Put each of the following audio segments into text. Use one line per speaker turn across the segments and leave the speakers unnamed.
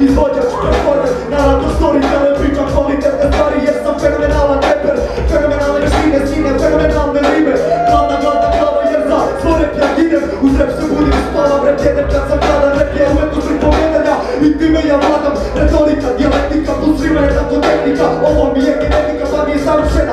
izvođač, performer Na radu storyteller pričam kvalitetne stvari jer sam fenomenalan reper. Fenomenalne čine, svine, fenomenalne rime Gladna, gladna glava jer za svoj rap ja ginem Uz rap se budim, spavam, rap jedem kad sam gladan Rap je umetnost pripovedanja i time ja vladam retonika, dijalektika plus rima je zato tehnika. Ovo mi je genetika pa mi je savršena.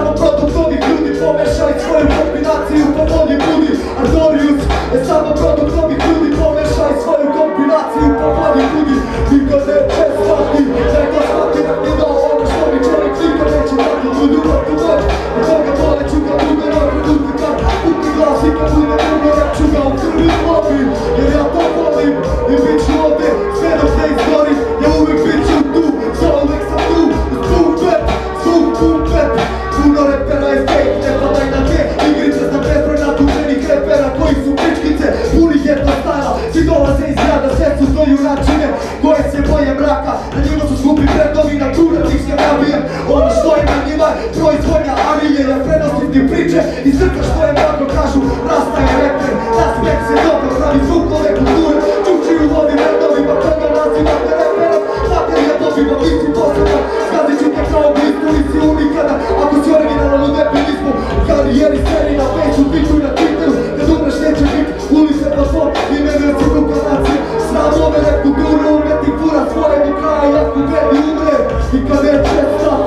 I'm a Na njima su skupi brendovi, natura čih se nabijem Ono što je na njima, proizvodnja arije Ja prenosim ti priče i srca što je mlako kažu Rasta je reper, ta se dobro pravi zvuk ove kulture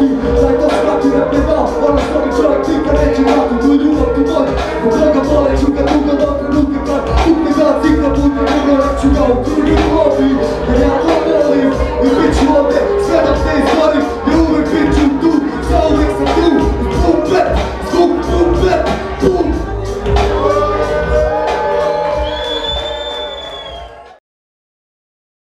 taki Znaj to smaki jak nie da Oraz to wieczorek kilka leci na to Mój ruch tu boli, bo droga polecił